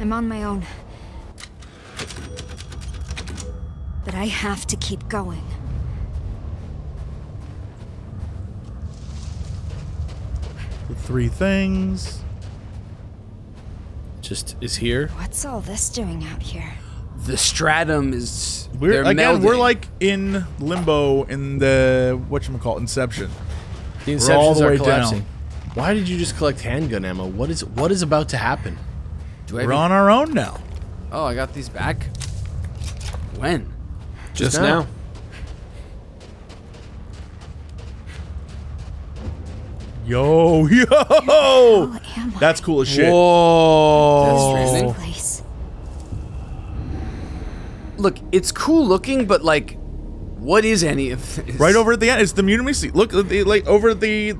I'm on my own. But I have to keep going. The three things. Just is here. What's all this doing out here? The stratum is. We're they're again. We're like in limbo in the what you call Inception. The We're all inceptions the are way collapsing. down. Why did you just collect handgun ammo? What is what is about to happen? Do I We're even- on our own now. Oh, I got these back. When? Just now. now. Yo, yo! Who? That's cool as shit. Whoa. freezing. place. Look, it's cool looking, but like, what is any of this? Right over at the end, it's the Munimi seat. Look, the, like over the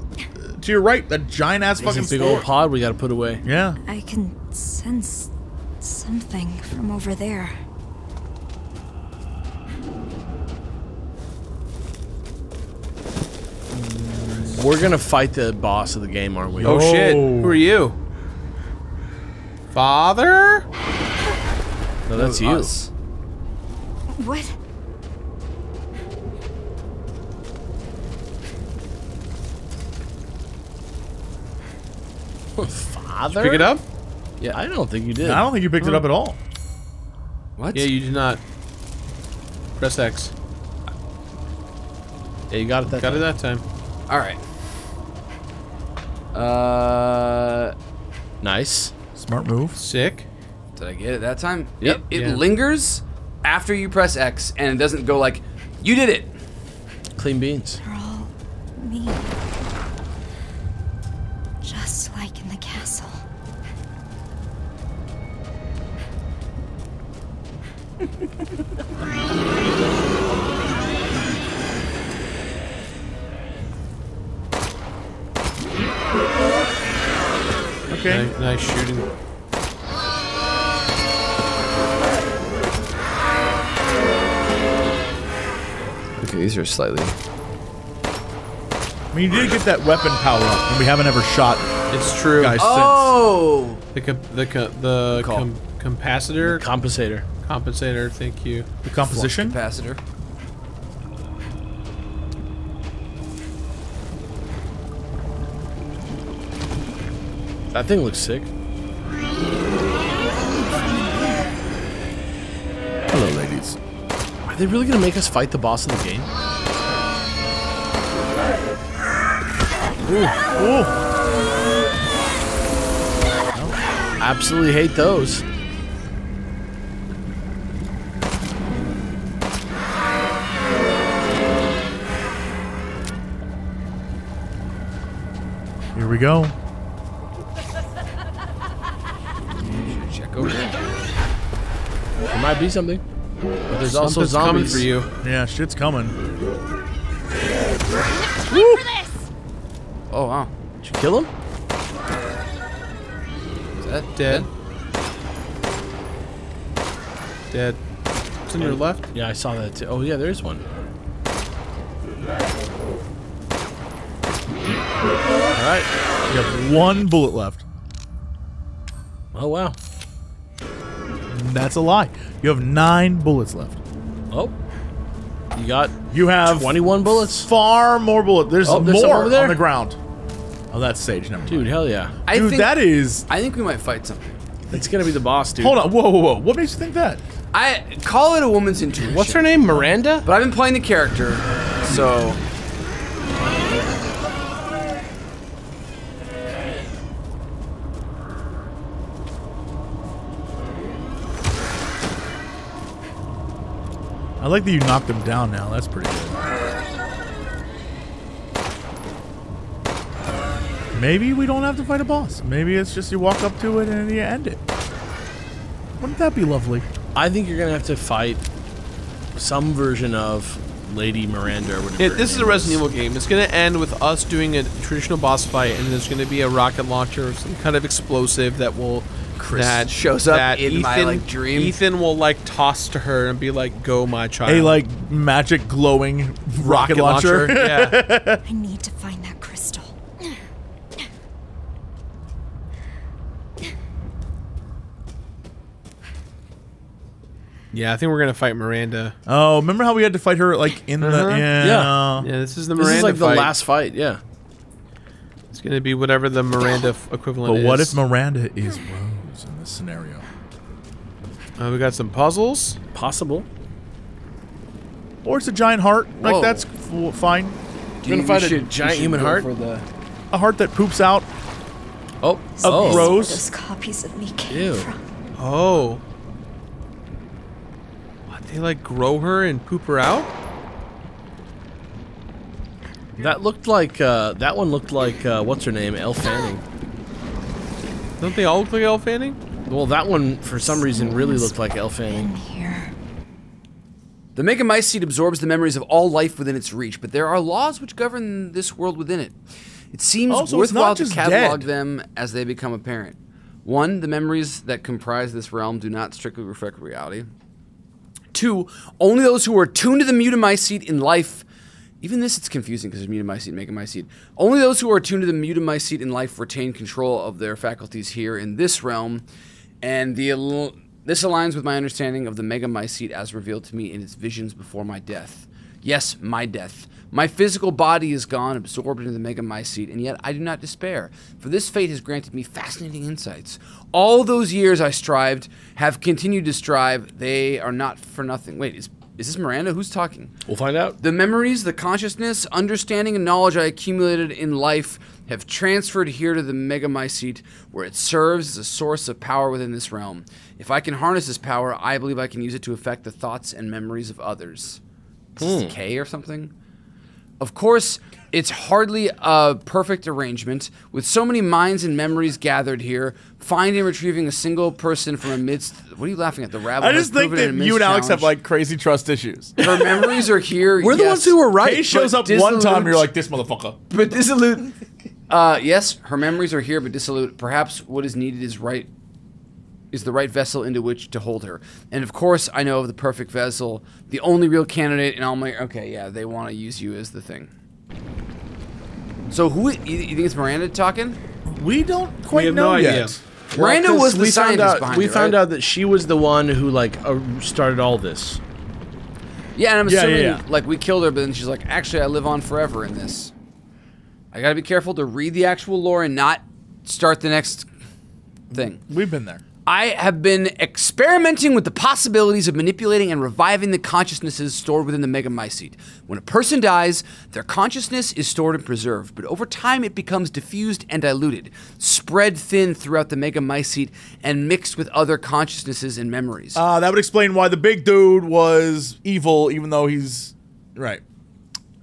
to your right, that giant ass fucking Big store. old pod we gotta put away. Yeah. I can sense something from over there. We're gonna fight the boss of the game, aren't we? Oh shit! Oh. Who are you? Father? no, that's you. Us. What? Father? Pick it up? Yeah, I don't think you did. I don't think you picked it up at all. What? Yeah, you did not. Press X. Yeah, you got it that Got it time. that time. All right. Uh, Nice. Smart move. Sick. did I get it that time? Yep. It, it Yeah. lingers after you press X, and it doesn't go like, "You did it." Clean beans. They're all me. Okay, slightly. I mean, you did get that weapon power up, and we haven't ever shot It's true. guys Oh, The com- the co- the Call. com- capacitor Compensator. compensator. Thank you. The composition. capacitor. That thing looks sick. Hello, ladies. Are they really gonna make us fight the boss of the game? Absolutely hate those. Here we go. Check over there. There might be something. But there's also Something's coming zombies. for you. Yeah, shit's coming. Oh wow. Did you kill him? Is that Dead. Dead. It's on your left. Yeah, I saw that too. Oh yeah, there's one. Alright. You have one bullet left. Oh wow. That's a lie. You have nine bullets left. Oh. You got You have 21 bullets? far more bullets. There's, Oh, there's more over there? on the ground. Oh, that's Sage. Never mind. Dude, hell yeah. I Dude, think that is. I think we might fight something. It's gonna be the boss, dude. Hold on. Whoa, whoa, whoa. What makes you think that? I call it a woman's intuition. What's her name? Miranda? But I've been playing the character, so like that you knocked him down now. That's pretty good. Maybe we don't have to fight a boss. Maybe it's just you walk up to it and you end it. Wouldn't that be lovely? I think you're gonna have to fight some version of Lady Miranda or whatever. It, this is a name Resident Evil game. It's going to end with us doing a traditional boss fight, and there's going to be a rocket launcher or some kind of explosive that will that shows up that in my, like, dream. Ethan will like toss to her and be like, "Go, my child." A like magic glowing rocket, launcher. yeah. I need to find that crystal. Yeah, I think we're gonna fight Miranda. Oh, remember how we had to fight her like in the Uh-huh. yeah. Yeah. Yeah, this is the Miranda. This is like fight. the last fight. Yeah. It's gonna be whatever the Miranda f- equivalent But is. what if Miranda is Rose in this scenario? Uh, we got some puzzles. Possible. Or it's a giant heart. Like that's f- fine. Do gonna we fight a giant human heart? For the, A heart that poops out Oh. a oh. Rose. Those copies of me came Ew. from. Oh. What? They like grow her and poop her out? That looked like uh, that one looked like uh, what's her name, Elle Fanning. Don't they all look like Elle Fanning? Well, that one for some reason really looked like Elle In Fanning. here. the Megamycete absorbs the memories of all life within its reach, but there are laws which govern this world within it. It seems Oh, so worthwhile to catalog dead. them as they become apparent. One, the memories that comprise this realm do not strictly reflect reality. Two, only those who are attuned to the mutamycete in life. Even this, it's confusing because there's mutamycete and megamycete. Only those who are attuned to the mutamycete in life retain control of their faculties here in this realm, and the this aligns with my understanding of the megamycete as revealed to me in its visions before my death. Yes, my death. My physical body is gone, absorbed into the megamycete, and yet I do not despair, for this fate has granted me fascinating insights. All those years I strived, have continued to strive, they are not for nothing. Wait, is, is this Miranda? Who's talking? We'll find out. The memories, the consciousness, understanding, and knowledge I accumulated in life have transferred here to the Mega Megamycete, where it serves as a source of power within this realm. If I can harness this power, I believe I can use it to affect the thoughts and memories of others. Is this hmm. K or something? Of course, it's hardly a perfect arrangement. With so many minds and memories gathered here, finding and retrieving a single person from amidst. What are you laughing at? The rabble. I just think that an you and immense Alex have like crazy trust issues. Her memories are here. We're the ones who were right. He shows but up one time, dissolute- you're like this motherfucker. But dissolute. Uh, yes, her memories are here, but dissolute. Perhaps what is needed is right. Is the right vessel into which to hold her, and of course, I know of the perfect vessel, the only real candidate in all my. Okay, yeah, they want to use you as the thing. So who you, you think it's Miranda talking? We don't quite have know no idea. yet. Miranda 'cause was the we found scientist out, behind We it, found right? out that she was the one who like uh, started all this. Yeah, and I'm Yeah, yeah, assuming yeah. like we killed her, but then she's like, actually, I live on forever in this. I gotta be careful to read the actual lore and not start the next thing. We've been there. I have been experimenting with the possibilities of manipulating and reviving the consciousnesses stored within the megamycete. When a person dies, their consciousness is stored and preserved, but over time it becomes diffused and diluted, spread thin throughout the megamycete, and mixed with other consciousnesses and memories. Uh, that would explain why the big dude was evil, even though he's right.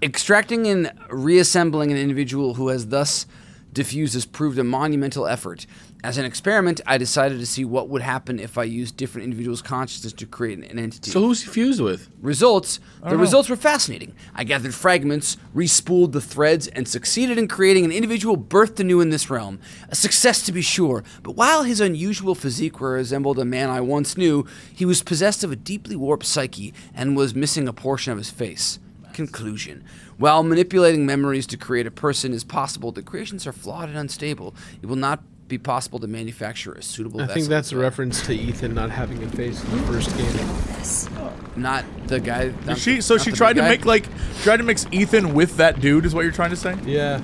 Extracting and reassembling an individual who has thus diffused has proved a monumental effort. As an experiment, I decided to see what would happen if I used different individuals' consciousness to create an entity. So who's he fused with? Results. The know. results were fascinating. I gathered fragments, respooled the threads, and succeeded in creating an individual birthed anew in this realm. A success to be sure, but while his unusual physique resembled a man I once knew, he was possessed of a deeply warped psyche and was missing a portion of his face. Conclusion. While manipulating memories to create a person is possible, the creations are flawed and unstable. It will not be possible to manufacture a suitable I vessel. think that's a reference to Ethan not having a face in the first game. This. Not the guy. not she the- so not she the tried to guy. make like tried to mix Ethan with that dude is what you're trying to say? Yeah.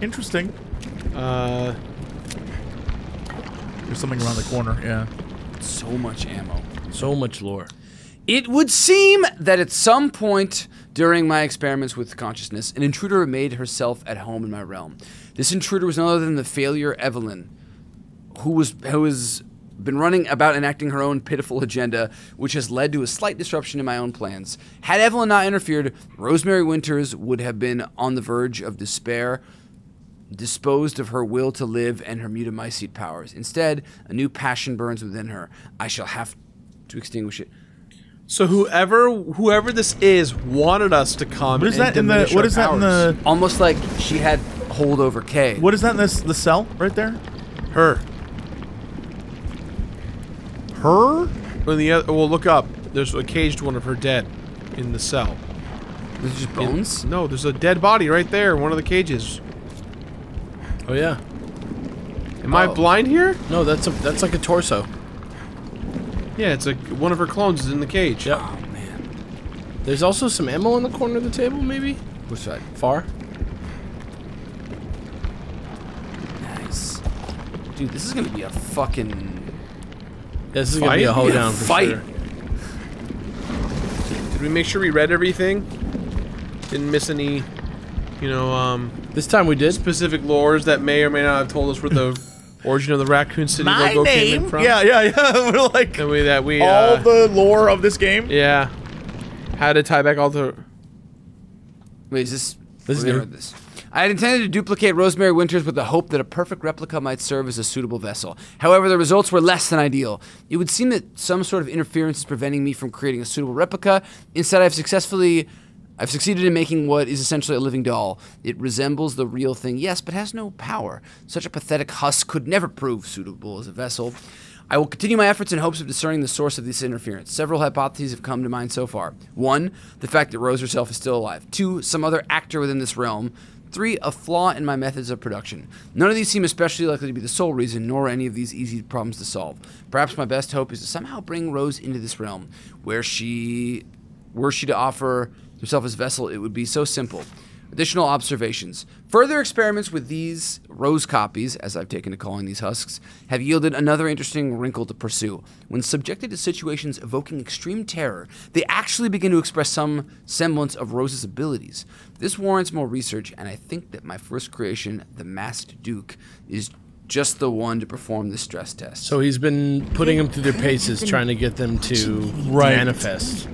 Interesting. Uh, There's something around the corner. Yeah. so much ammo. So much lore. It would seem that at some point during my experiments with consciousness, an intruder made herself at home in my realm. This intruder was none other than the failure Evelyn, who was who has been running about enacting her own pitiful agenda, which has led to a slight disruption in my own plans. Had Evelyn not interfered, Rosemary Winters would have been on the verge of despair, disposed of her will to live and her mutamycete powers. Instead, a new passion burns within her. I shall have to extinguish it. So whoever whoever this is wanted us to come. What is that in the What is what our is that in the almost like she had hold over K. what is that in this the cell right there? her? Her? When the other, well, look up. There's a caged one of her dead in the cell. This is just bones. No, there's a dead body right there. in One of the cages. Oh yeah. Am I Oh. blind here? No, that's a that's like a torso. Yeah, it's like one of her clones is in the cage. Yep. Oh man. There's also some ammo in the corner of the table, maybe? Which side? Far? Nice. Dude, this is gonna be a fucking This is gonna be a Fight? hoedown for fight. sure. Did we make sure we read everything? Didn't miss any, you know, um, This time we did. specific lores that may or may not have told us where the origin of the Raccoon City My logo came in from. Yeah, yeah, yeah. We're like That we that we all uh, the lore of this game. yeah. How to tie back all the Wait, is this? This is where new. this. I had intended to duplicate Rosemary Winters with the hope that a perfect replica might serve as a suitable vessel. However, the results were less than ideal. It would seem that some sort of interference is preventing me from creating a suitable replica. Instead, I've successfully. I've succeeded in making what is essentially a living doll. It resembles the real thing, yes, but has no power. Such a pathetic husk could never prove suitable as a vessel. I will continue my efforts in hopes of discerning the source of this interference. Several hypotheses have come to mind so far. One, the fact that Rose herself is still alive. Two, some other actor within this realm. Three, a flaw in my methods of production. None of these seem especially likely to be the sole reason, nor any of these easy problems to solve. Perhaps my best hope is to somehow bring Rose into this realm, where she, were she to offer herself as vessel, it would be so simple. Additional observations. Further experiments with these rose copies, as I've taken to calling these husks, have yielded another interesting wrinkle to pursue. When subjected to situations evoking extreme terror, they actually begin to express some semblance of Rose's abilities. This warrants more research, and I think that my first creation, the Masked Duke, is just the one to perform this stress test. So he's been putting them through their paces, trying to get them to Right. manifest.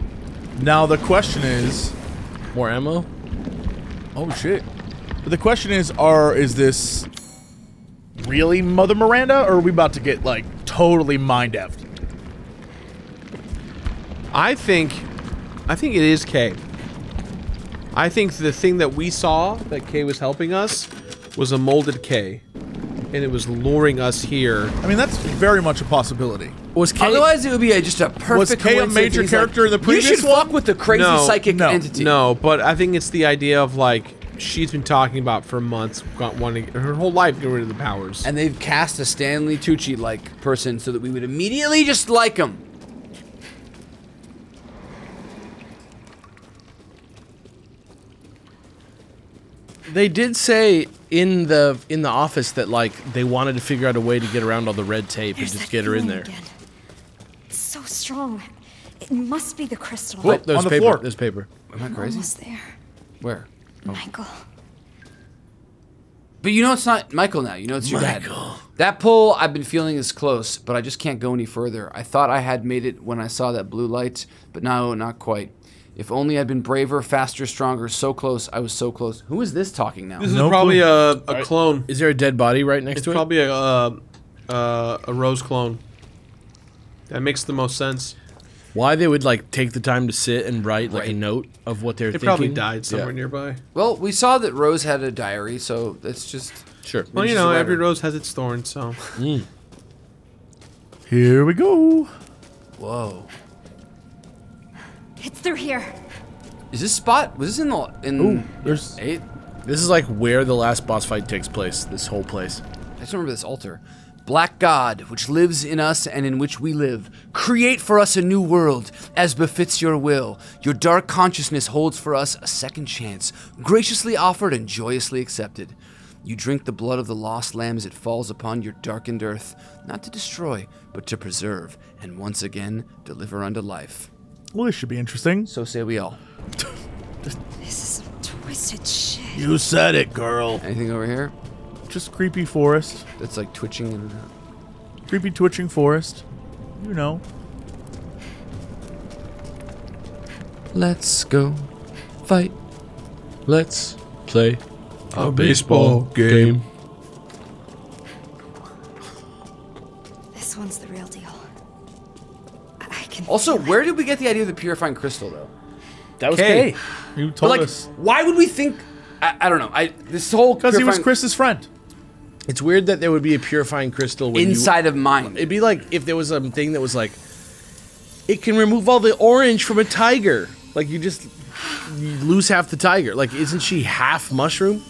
Now the question is, More ammo? oh shit. But the question is, are is this really Mother Miranda, or are we about to get like totally mind effed? I think I think it is Kay. I think the thing that we saw that Kay was helping us was a molded Kay. And it was luring us here. I mean, that's very much a possibility. Was Kay? Otherwise, it would be a, just a perfect. Was Kay a major He's character in the previous You should one?" fuck with the crazy No, psychic no, entity. No, but I think it's the idea of like she's been talking about for months, got wanting her whole life get rid of the powers. And they've cast a Stanley Tucci like person so that we would immediately just like him. They did say in the in the office that like they wanted to figure out a way to get around all the red tape There's and just get her in feeling there. Again. It's so strong. It must be the crystal. Oh, there's on the paper. floor. There's paper. Am I I'm crazy? almost there. Where? Oh. Michael. But you know it's not Michael now. You know it's your Michael. dad. That pull I've been feeling is close, but I just can't go any further. I thought I had made it when I saw that blue light, but no, not quite. If only I'd been braver, faster, stronger. So close. I was so close. Who is this talking now? this is No probably clue. a, a clone. Is there a dead body right next It's to it? probably a uh, uh, a rose clone. That makes the most sense. Why they would like take the time to sit and write like a Right. note of what they're They thinking? probably died somewhere Yeah. nearby. Well, we saw that Rose had a diary, so that's just. Sure. Well, you just know, writer. every rose has its thorn, so Here we go. Whoa. It's through here. Is this spot? Was this in the in Ooh, there's eight? This is like where the last boss fight takes place. This whole place. I just remember this altar. Black God, which lives in us and in which we live, create for us a new world as befits your will. Your dark consciousness holds for us a second chance, graciously offered and joyously accepted. You drink the blood of the lost lamb as it falls upon your darkened earth, not to destroy, but to preserve, and once again deliver unto life. Well, this should be interesting. So say we all. This is some twisted shit. You said it, girl. Anything over here Just creepy forest, that's like twitching in and creepy twitching forest. You know. Let's go fight. Let's play a baseball game. This Also, where did we get the idea of the purifying crystal, though? That was Kay. Kay. You told like, us why would we think? I, I don't know. I this whole because he was Chris's friend. It's weird that there would be a purifying crystal when you- inside of mine. It'd be like if there was a thing that was like, it can remove all the orange from a tiger. Like you just you lose half the tiger. Like isn't she half mushroom?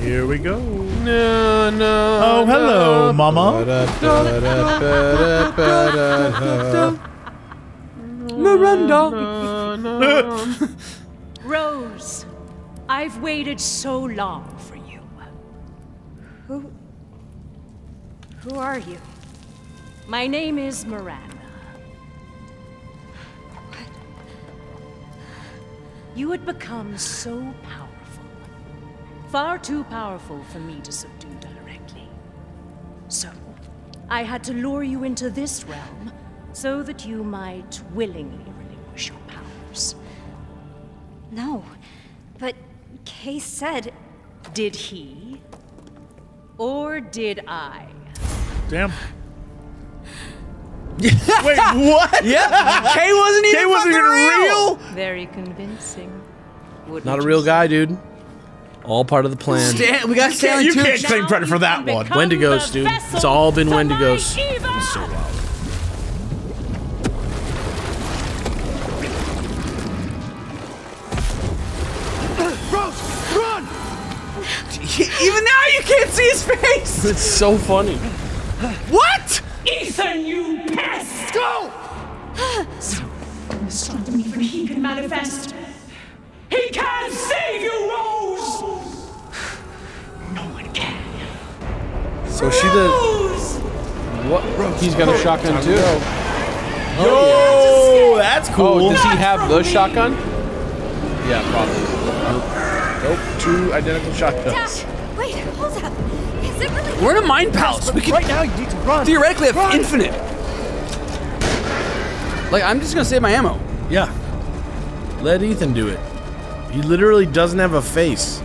Here we go. No, no. Oh, hello, Mama. Miranda. Rose, I've waited so long for you. Who. Who are you? My name is Miranda. You had become so powerful. Far too powerful for me to subdue directly. So, I had to lure you into this realm so that you might willingly relinquish your powers. No. But Kay said. Did he? Or did I? Damn. Wait, what? yeah, Kay wasn't even Kay wasn't even real. Very convincing. Wouldn't Not a real guy, dude. All part of the plan. Stan, we got You Stanley you too. can't claim credit for that one. Wendigos, dude. It's all been Wendigos. So wild. Even now, you can't see his face. It's so funny. What? Ethan, you pest! Go! So, stop me for he can manifest. He can't save you, Rose! No one can. So she the Rose! what? He's got a oh, shotgun too. Oh, that's oh, cool. Oh, does he have the shotgun? Yeah, probably. Nope, two identical shotguns. We're in a mind palace. We can Right now, you need to run. theoretically have infinite. Like, I'm just gonna save my ammo. Yeah. Let Ethan do it. He literally doesn't have a face.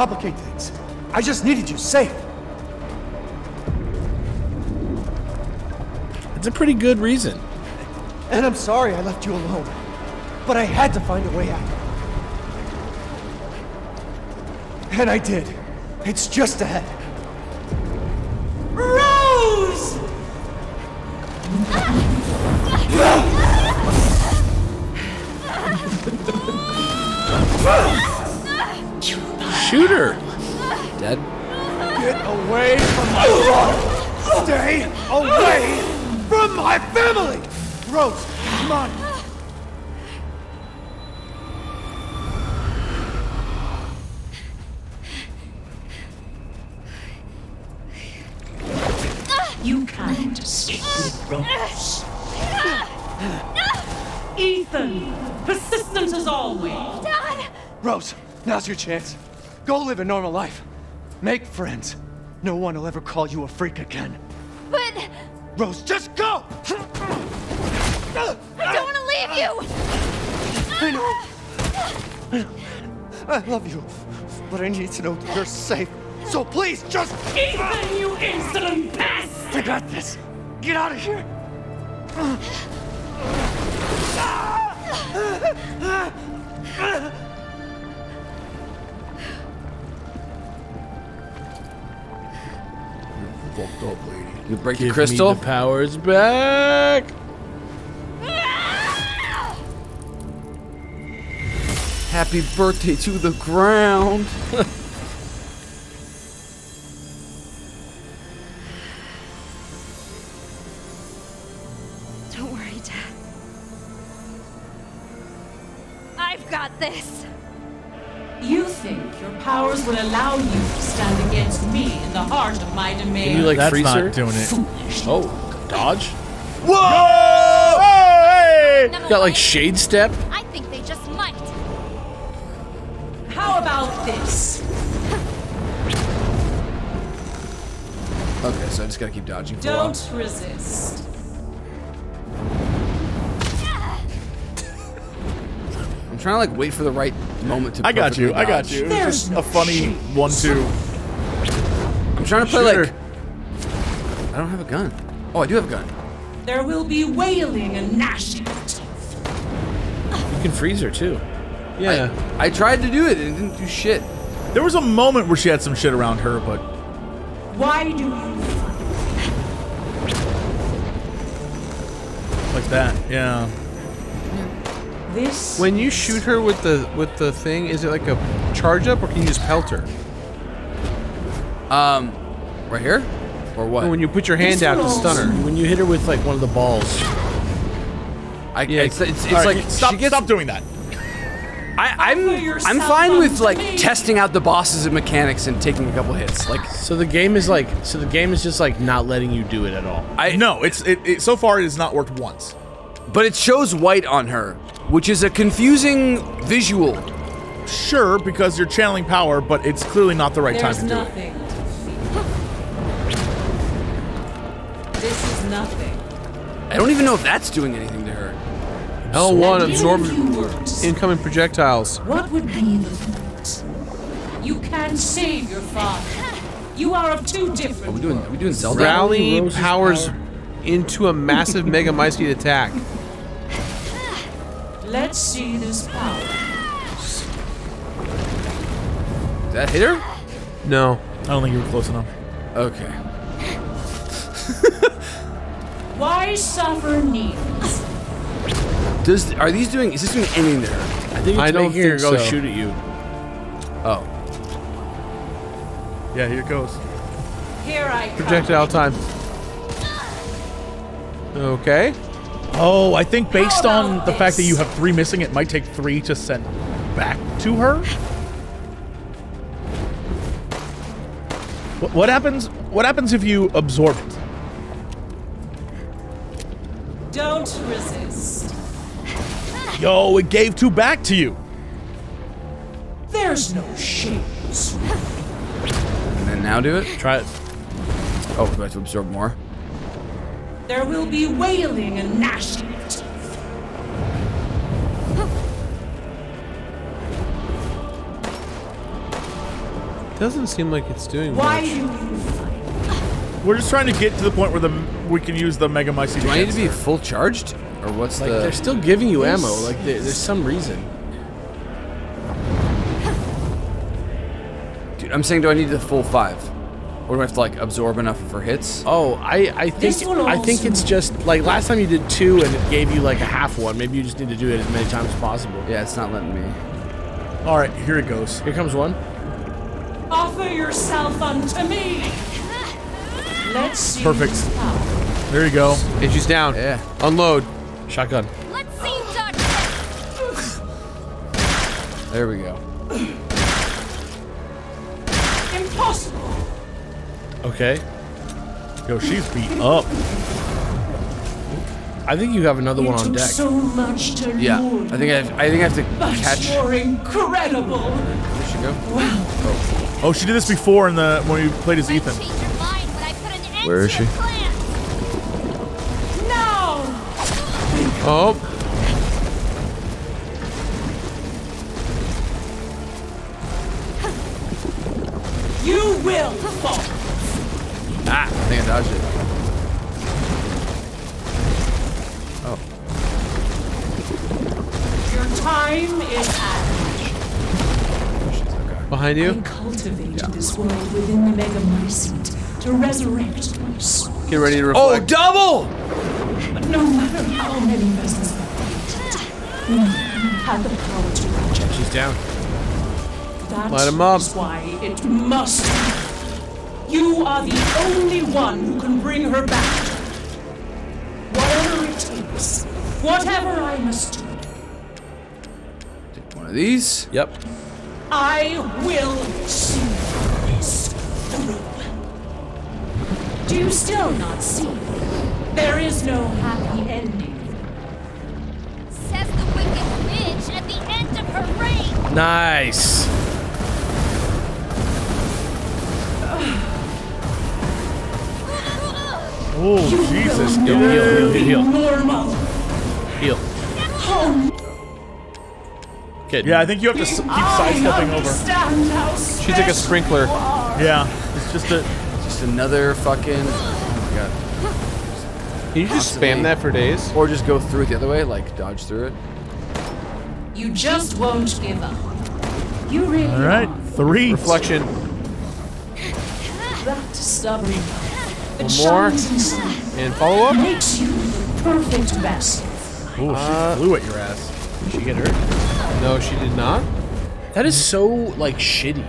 Complicate things. I just needed you safe. It's a pretty good reason. And I'm sorry I left you alone. But I had to find a way out. And I did. It's just ahead. Shoot her. Dead. Get away from my daughter! Stay away from my family! Rose, come on! You can't escape with Rose. Ethan, persistent as always. Dad! Rose, now's your chance. Go live a normal life. Make friends. No one will ever call you a freak again. But Rose, just go! I don't want to leave you! I know. I love you, but I need to know that you're safe. So please, just Ethan, you insolent pest! I got this. Get out of here. Ah! Fucked up, lady. You break Give the crystal. me the powers back. Happy birthday to the ground. in of my domain? Can you like That's freeze not her? doing it. Oh, dodge. Whoa! Hey! Got like shade step. I think they just might. How about this. Okay, so I just gotta keep dodging for a while. Don't resist. I'm trying to like wait for the right moment to. I got you. perfectly I got you. There's just no a funny one-two. I'm trying to play Shoot like. I don't have a gun. Oh, I do have a gun. There will be wailing and gnashing of teeth. You can freeze her too. Yeah. I tried to do it and it didn't do shit. There was a moment where she had some shit around her, but Why do you like that, yeah. This When you shoot her with the with the thing, is it like a charge up or can you just pelt her? Um, right here, or what? When you put your hand out to stun her. When you hit her with like one of the balls. I, Yeah. it's, it's, it's All right, like stop, she gets, stop doing that. I, I'm I'm fine with like me. testing out the bosses and mechanics and taking a couple hits. Like So the game is like so the game is just like not letting you do it at all. I No, it's it, it. So far, it has not worked once. but it shows white on her, which is a confusing visual. Sure, because you're channeling power, but it's clearly not the right There's time to do it. Nothing to fear. This is nothing. I don't even know if that's doing anything to her. L1 And absorb even if you were to incoming projectiles. What would be the point? You can save your father. You are of two different Are we doing? Are we doing Zelda? Rally Rose's powers power. into a massive Mega Mycete attack. Let's see this power. Did that hit her? No. I don't think you were close enough. Okay. Why suffer needs? Does are these doing? Is this doing anything there? I think it's I don't making her think go so. shoot at you. Oh, Yeah, here it goes. Here I come. Projectile time. Okay. Oh, I think based on about the fact that you have three missing, it might take three to send back to her. What, what happens? What happens if you absorb it? Don't resist. Yo, it gave two back to you. There's no shame. and then now do it. Try it. Oh, do I have to absorb more? There will be wailing and gnashing of teeth. Doesn't seem like it's doing Why much. do you fight? We're just trying to get to the point where the we can use the Mega Mycete. Do I need to be her. full charged, or what's Like the? they're still giving you ammo. Like there, there's some reason. Dude, I'm saying, do I need the full five, or do I have to like absorb enough for hits? Oh, I I think This will I think it's just like last time you did two and it gave you like a half one. Maybe you just need to do it as many times as possible. Yeah, it's not letting me. All right, here it goes. Here comes one. Offer yourself unto me. Let's see Perfect. This power. There you go. And she's down. Yeah. Unload. Shotgun. Let's see you dodge. There we go. Impossible. Okay. Yo, she's beat up. I think you have another It one on took deck. so much to Yeah, lure I think I have, I think I have to But catch. you're incredible. There she go. Wow. Oh. oh, she did this before in the when we played as Might Ethan. change your mind when I put an end Where is to your she? Oh. You will fall. Ah, I think I dodged it. Oh. Your time is at. Behind I you. cultivated this world within the Mega to resurrect my soul. Get ready to Oh, double! But no matter how many vessels I created, none had the power to reach it. She's down. That Light 'em up. is why it must. You are the only one who can bring her back. Whatever it takes, whatever I must do, Take one of these. Yep. I will see this through. Do you still not see? There is no happy ending. Says the wicked witch at the end of her reign. Nice. oh, Jesus. Heal, heal, heal, heal. Normal. Heal. Oh. Yeah, I think you have to keep sidestepping over. She's like a sprinkler. Yeah, it's just a just another fucking. Oh my god. Can you just spam that for days? Or just go through it the other way, like dodge through it. You just won't give up. You really All right, three. Reflection. that stubborn. It One more. shines inside. And follow up. Makes you the perfect vessel. Oh, she uh, flew at your ass. Did she get hurt? No, she did not. That is so like shitty.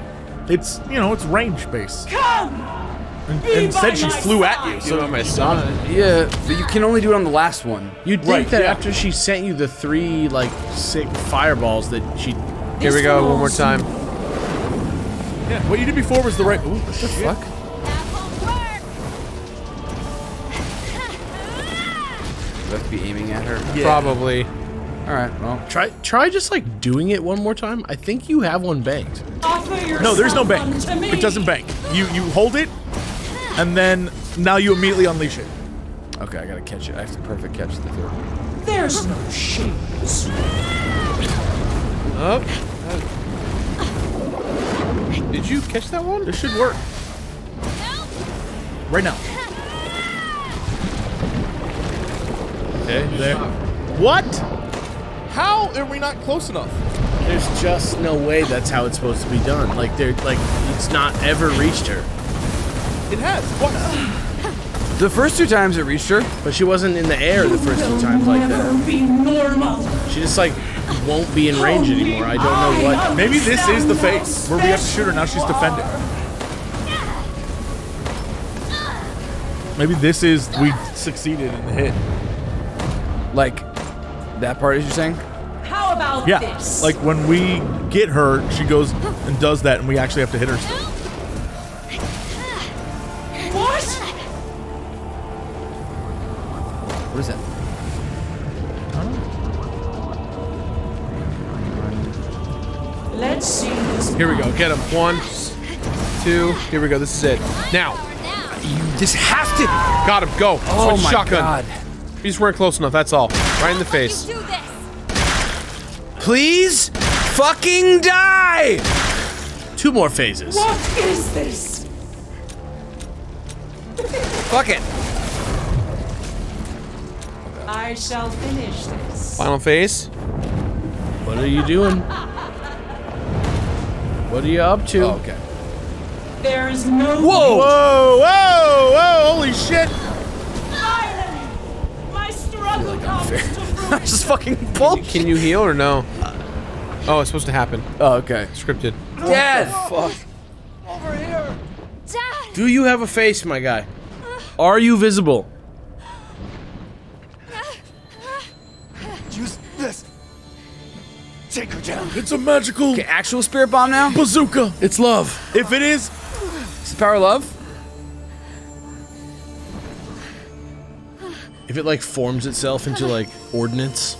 It's you know it's range based. Come! And, Be and instead she my flew at you. side. So my son. Yeah, but you can only do it on the last one. You'd think Right, that yeah. after she sent you the three like sick fireballs that she Here we go. One more time. Yeah, what you did before was the right. Ooh, what the fuck? That won't work. Do I have to be aiming at her? Probably. All right. Well, try try just like doing it one more time. I think you have one banked. Offer No, there's no bank. It doesn't bank. You you hold it, and then now you immediately unleash it. okay, I gotta catch it. I have to perfect catch the third. There's no shades. Oh. Did you catch that one? This should work. Right now. Okay, there. What? How are we not close enough? There's just no way that's how it's supposed to be done. Like they're like it's not ever reached her. It has. What? The first two times it reached her. But she wasn't in the air the first two times like that. be normal. She just like won't be in range anymore. I don't know what. Maybe this is the phase where we have to shoot her. Now she's defending. Maybe this is we succeeded in the hit. Like that part, as you're saying. How about Yeah, this? like when we get her, she goes and does that, and we actually have to hit her. Still. Here we go. Get him. One, two. Here we go. This is it. Now. This has to. Got him. Go. Oh Switch my shotgun. god! You just weren't close enough. That's all. Right in the face. Please, fucking die! Two more phases. What is this? Fuck it. I shall finish this. Final phase. What are you doing? What are you up to? Oh, okay. There is no Whoa! Whoa, whoa, whoa! Holy shit! Finally, my struggle comes to fruition. Just fucking bullshit. Can you heal or no? Oh, it's supposed to happen. Oh, okay. Scripted. Dad. Fuck. Over here. Dad. Do you have a face, my guy? Uh, are you visible? Take her down. It's a magical Okay, actual spirit bomb now. bazooka. It's love. If it is, It's the power of love. If it like forms itself into like ordnance.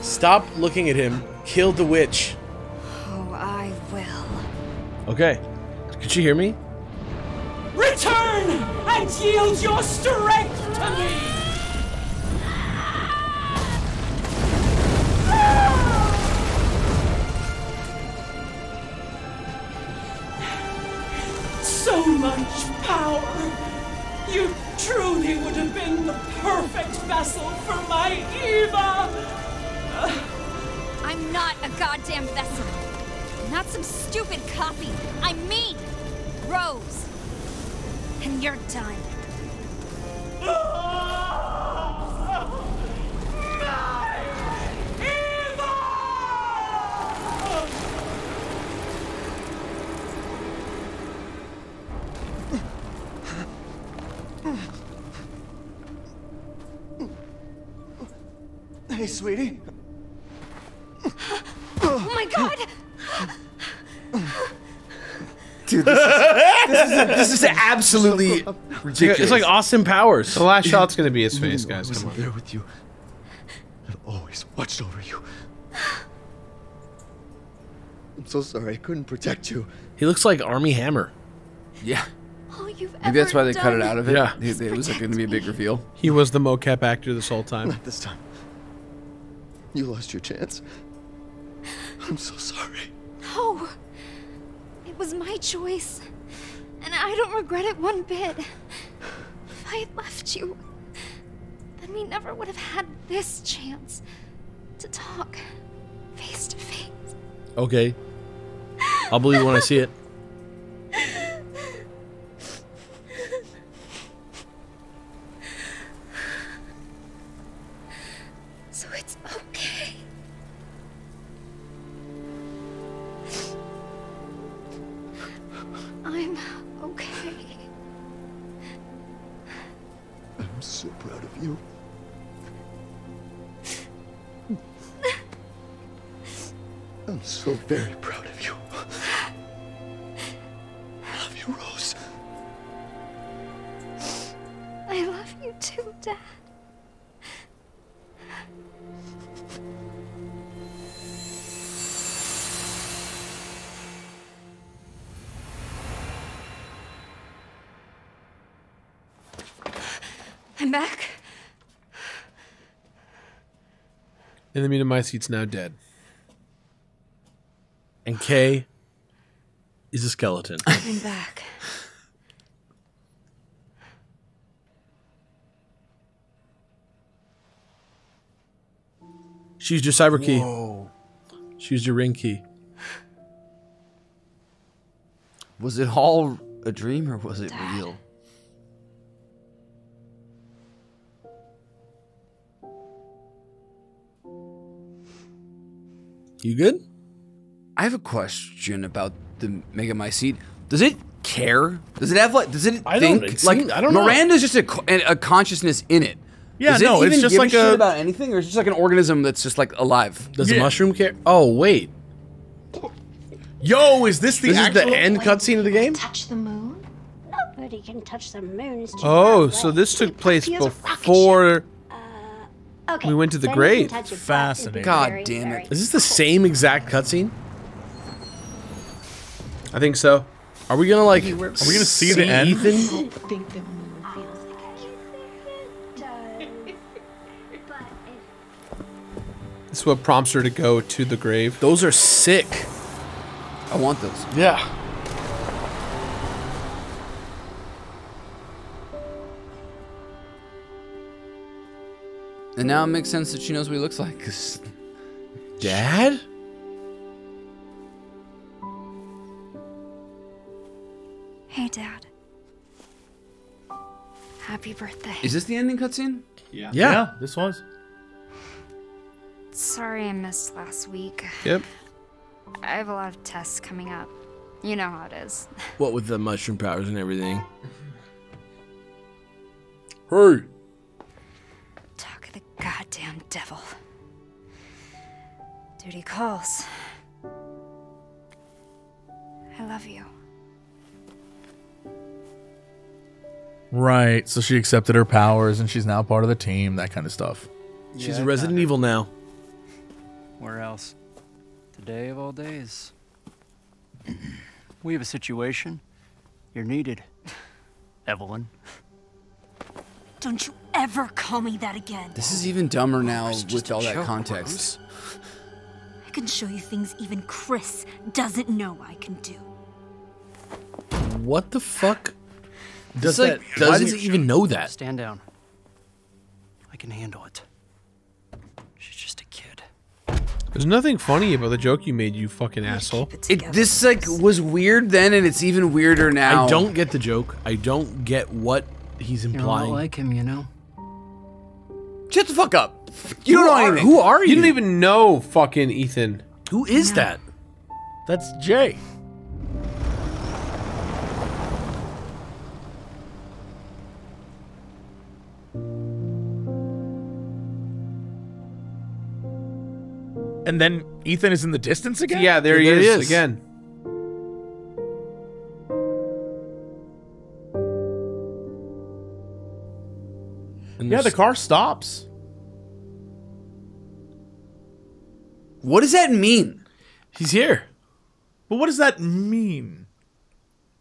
Stop looking at him. Kill the witch. Oh, I will. Okay. Could you hear me? Return and yield your strength to me. You truly would have been the perfect vessel for my Eva. Uh, I'm not a goddamn vessel. Not some stupid copy. I'm me, Rose. And you're done. Sweetie. Oh my god! Dude, this is this is absolutely ridiculous. It's like Austin Powers. The last shot's gonna be his face, guys. Come wasn't on. there with you. I've always watched over you. I'm so sorry I couldn't protect you. He looks like Armie Hammer. Yeah. All you've Maybe that's why they cut it out of it. Yeah. It, it was like going to be a big reveal. He was the mocap actor this whole time. Not this time. You lost your chance. I'm so sorry. No. It was my choice. And I don't regret it one bit. If I had left you, then we never would have had this chance to talk face to face. Okay. I'll believe it when I see it. so very proud of you. I love you, Rose. I love you too, Dad. I'm back. And the meat of my seat's now dead. And Kay is a skeleton. I'm back. She used your cyber key. She used your ring key. Was it all a dream or was it real? You good? I have a question about the Megamycete. Does it care? Does it have like? Does it I don't- think it like? seemed- I don't know. Miranda's just a, a consciousness in it. Yeah, Does it no, it's even just give like shit a- about anything, or is just like an organism that's just like alive? Does Yeah. the mushroom care? Oh wait, Yo, is this the this is the end cutscene of the game. Touch the moon? Nobody can touch the moon. It's too Oh, so this took place feels a before. Uh, okay, we went to the then you can grave. touch it, but it'd be Fascinating. God damn it! Is this the same exact cutscene? I think so. Are we gonna like? Are we gonna see the end? Ethan? think the moon feels like it. This is what prompts her to go to the grave. Those are sick. I want those. Yeah. And now it makes sense that she knows what he looks like. 'cause Dad? Hey, Dad. Happy birthday. is this the ending cutscene? Yeah. Yeah, this was. Sorry I missed last week. Yep. I have a lot of tests coming up. You know how it is. What with the mushroom powers and everything? Hey. Talk of the goddamn devil. Duty calls. I love you. Right. So she accepted her powers and she's now part of the team. That kind of stuff. She's a Resident Evil now. Where else? Today of all days. we have a situation. You're needed. Evelyn. Don't you ever call me that again. This is even dumber now it's with all that joke, context. I can show you things even Chris doesn't know I can do. What the fuck? Does like- that? Why does does it- it even know that? Stand down. I can handle it. She's just a kid. There's nothing funny about the joke you made, you fucking asshole. It, this like was weird then, and it's even weirder now. I don't get the joke. I don't get what he's You're a lot implying. like him, you know? Shut the fuck up. You don't know are, anything. who are you? You don't even know fucking Ethan. Who is that? That's Jay. And then Ethan is in the distance again? Yeah, there, he, there he is, is. again. And Yeah, the car stops. What does that mean? he's here. But what does that mean?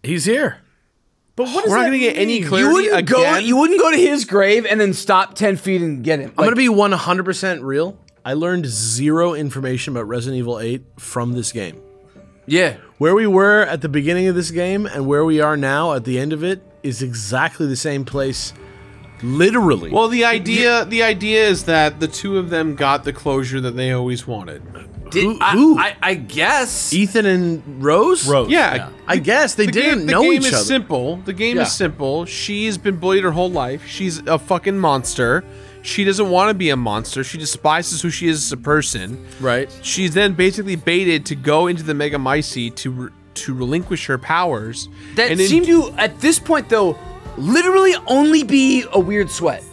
He's here. But what We're not gonna get any clarity You wouldn't go. again? You wouldn't go to his grave and then stop ten feet and get him. I'm gonna be 100% real. I learned zero information about Resident Evil 8 from this game. yeah. Where we were at the beginning of this game and where we are now at the end of it is exactly the same place. Literally. Well, the idea the idea is that the two of them got the closure that they always wanted. Did, Who- I, who? I, I guess. Ethan and Rose? Rose. Yeah, I guess they the didn't game, the know game each is other. simple. The game Yeah. is simple. She's been bullied her whole life. She's a fucking monster. She doesn't want to be a monster. She despises who she is as a person. Right. She's then basically baited to go into the Mega Mycete to re- to relinquish her powers. That And seemed to, at this point, though, literally only be a weird sweat.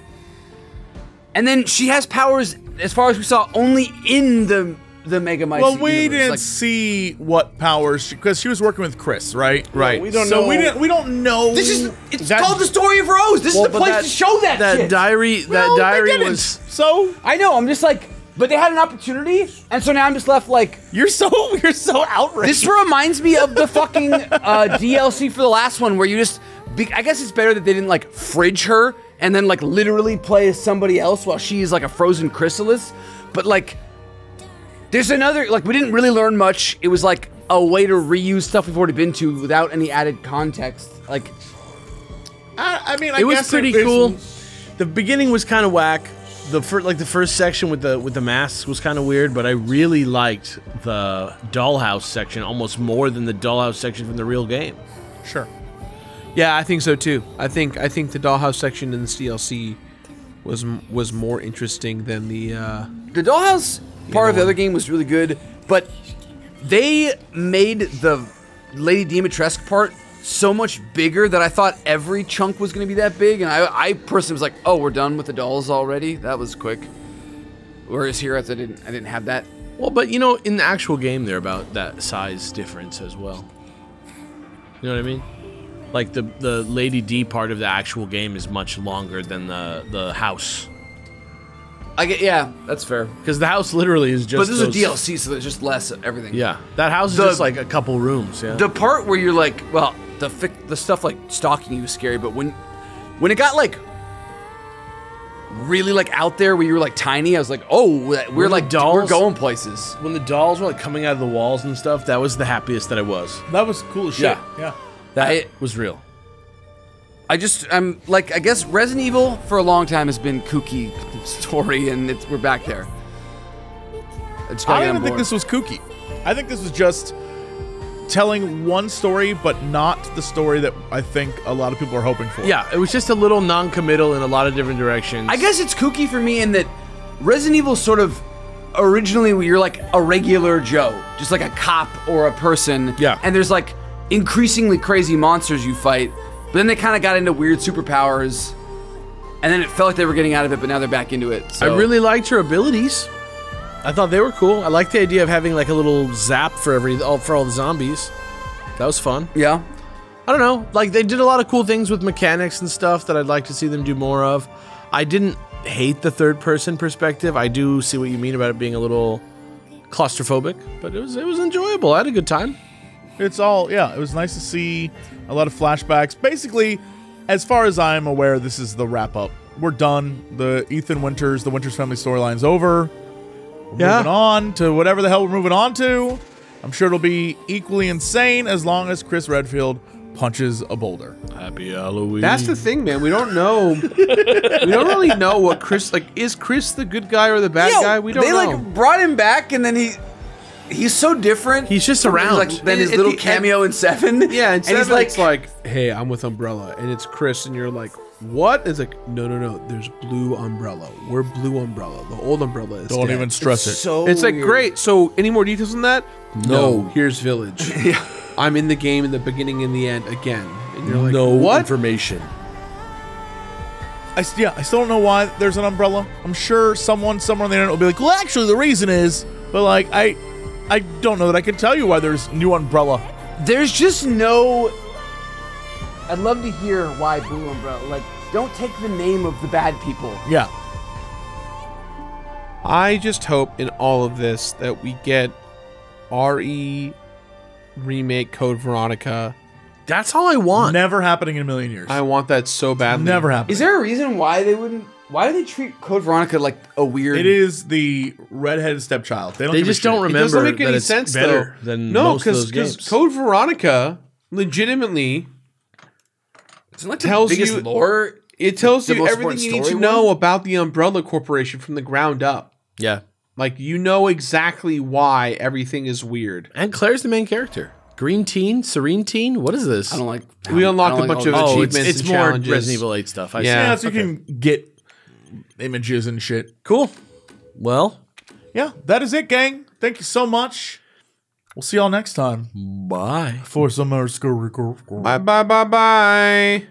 And then she has powers, as far as we saw, only in the the Mega Mycete Well, we universe. didn't Like, see what powers because she, was working with Chris, right? Right. We don't so we didn't. We don't know. this is it's that- called the story of Rose. This Well, is the place that- to show that, That shit. diary that Well, they diary didn't. was So I know. I'm just like, but they had an opportunity, and so now I'm just left like. you're so you're so outraged. This reminds me of the fucking uh, DLC for the last one, where you just. Be, I guess it's better that they didn't like fridge her and then like literally play as somebody else while she is like a frozen chrysalis. But like, there's another like we didn't really learn much. It was like a way to reuse stuff we've already been to without any added context. Like, I, I mean, I it was pretty it's- cool. The beginning was kind of whack. The first, like the first section with the with the masks was kind of weird, but I really liked the dollhouse section almost more than the dollhouse section from the real game. Sure. Yeah, I think so too. I think I think the dollhouse section in this DLC was was more interesting than the. Uh, the dollhouse part of the other game was really good, but they made the Lady Dimitrescu part so much bigger that I thought every chunk was going to be that big, and I, I personally was like, "Oh, we're done with the dolls already." That was quick. Whereas here, I didn't, I didn't have that. Well, but you know, in the actual game, they're about that size difference as well. You know what I mean? Like the the Lady D part of the actual game is much longer than the the house I get, yeah, that's fair. because the house literally is just. but this those- is a DLC, so there's just less of everything. Yeah, that house is just like a couple rooms. Yeah. The part where you're like, well, the fic- the stuff like stalking you is scary, but when when it got like really like out there where you were like tiny, I was like, oh, we're When the like we're going places. when the dolls were like coming out of the walls and stuff, that was the happiest that I was. That was cool as shit. Yeah. Yeah. That I- was real. I just I'm like I guess Resident Evil for a long time has been kooky story, and it's, we're back there. It's I get on didn't think this was kooky. I think this was just telling one story, but not the story that I think a lot of people are hoping for. Yeah, it was just a little non-committal in a lot of different directions. I guess it's kooky for me in that Resident Evil sort of originally you're like a regular Joe, just like a cop or a person. Yeah. And there's like increasingly crazy monsters you fight, but then they kind of got into weird superpowers, and then it felt like they were getting out of it, but now they're back into it. I really liked her abilities. I thought they were cool. I liked the idea of having like a little zap for every all for all the zombies. That was fun. yeah. I don't know. Like they did a lot of cool things with mechanics and stuff that I'd like to see them do more of. I didn't hate the third person perspective. I do see what you mean about it being a little claustrophobic, but it was it was enjoyable. I had a good time. It's all yeah. It was nice to see a lot of flashbacks. Basically, as far as I'm aware, this is the wrap up. We're done. The Ethan Winters, the Winters family storyline's over. We're Yeah. moving on to whatever the hell we're moving on to. I'm sure it'll be equally insane as long as Chris Redfield punches a boulder. Happy Halloween. that's the thing, man. We don't know. we don't really know what Chris like. Is Chris the good guy or the bad Yo, guy? We don't they know. like brought him back, and then he. He's so different. He's just from- around. Like, than his at little the cameo in Seven. yeah, and, and he's like, it's like, hey, I'm with Umbrella, and it's Chris, and you're like, what? It's like, no, no, no. There's blue Umbrella. We're blue Umbrella. The old Umbrella is Don't dead. even stress it. so. It's like weird. great. So, any more details on that? No. Here's Village. Yeah. I'm in the game in the beginning and the end again, and you're like, no what? information. I, yeah, I still don't know why there's an umbrella. I'm sure someone somewhere on the internet will be like, well, actually, the reason is, but like, I, I don't know that I can tell you why there's new umbrella. There's just no. I'd love to hear why Blue Umbrella. Like, don't take the name of the bad people. Yeah, I just hope in all of this that we get RE remake Code Veronica That's all I want. Never happening in a million years. I want that so badly. Never happening. Is there a reason why they wouldn't? Why do they treat Code Veronica like a weird? It is the redheaded stepchild. They don't. They just don't shit. remember It doesn't make that any it's sense better though. than no, most of those because. Code Veronica legitimately Isn't like tells the biggest you lore. It tells you everything you need to story know about the Umbrella Corporation from the ground up. yeah. Like you know exactly why everything is weird. And Claire's the main character. Green Teen, Serene Teen. What is this? I don't like. We I unlocked a like bunch all of the- Oh, it's, achievements it's and more challenges. Resident Evil 8 stuff. I see. Yeah. Yeah, so you can get images and shit. Cool. Well, Yeah, that is it, gang. Thank you so much. We'll see y'all next time bye. for some more. Bye bye bye bye.